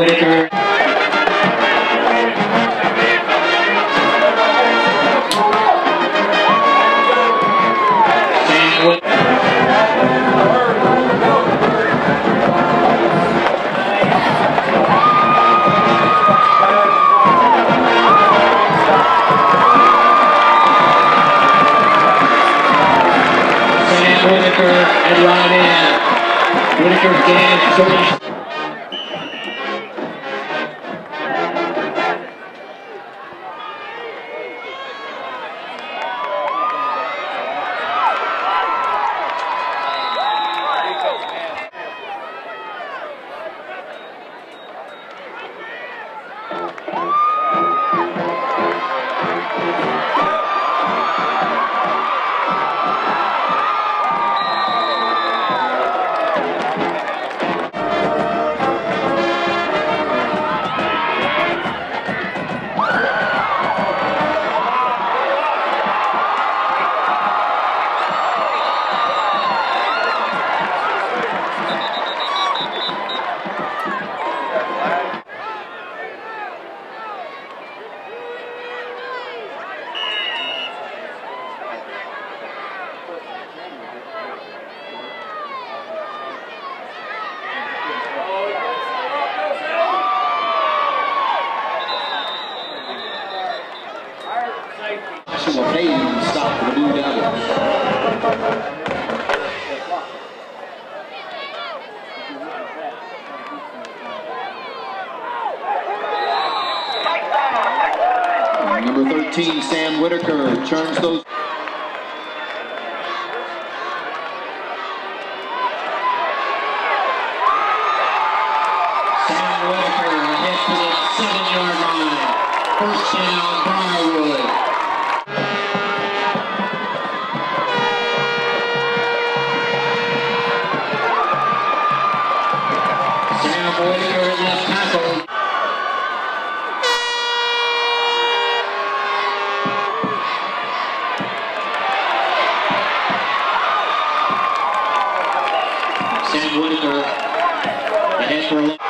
Whitaker. Whitaker. At right end. Whitaker's game three. Number 13, Sam Whitaker, turns those. Sam Whitaker hit to the seven-yard line. First down, Briarwood. At left tackle. Sam Whitaker ahead for a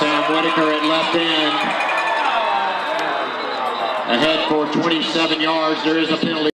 Sam Whitaker at left end. Ahead for 27 yards. There is a penalty.